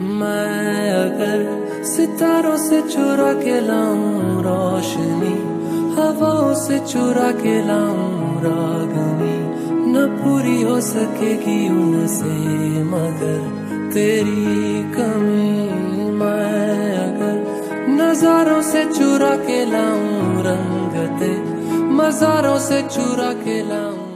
मैं अगर सितारों से चुरा के लाऊं रोशनी, हवाओं से चुरा के लाऊं रागनी, न पूरी हो सकेगी उनसे मगर तेरी कमी। मैं अगर नजारों से चुरा के लाऊं रंगते, मजारों से चुरा के लाऊं